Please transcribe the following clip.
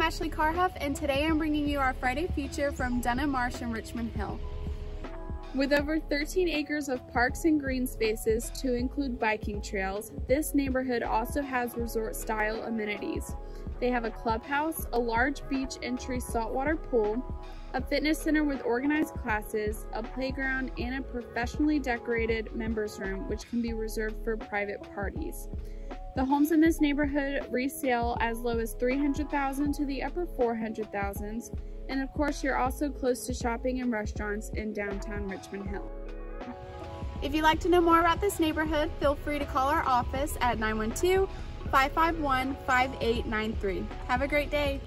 Ashley Carhuff and today I'm bringing you our Friday feature from Dunham Marsh in Richmond Hill. With over 13 acres of parks and green spaces to include biking trails, this neighborhood also has resort style amenities. They have a clubhouse, a large beach entry saltwater pool, a fitness center with organized classes, a playground, and a professionally decorated members room which can be reserved for private parties. The homes in this neighborhood resale as low as 300,000 to the upper 400,000s, and of course you're also close to shopping and restaurants in downtown Richmond Hill. If you'd like to know more about this neighborhood, feel free to call our office at 912 551 5893. Have a great day.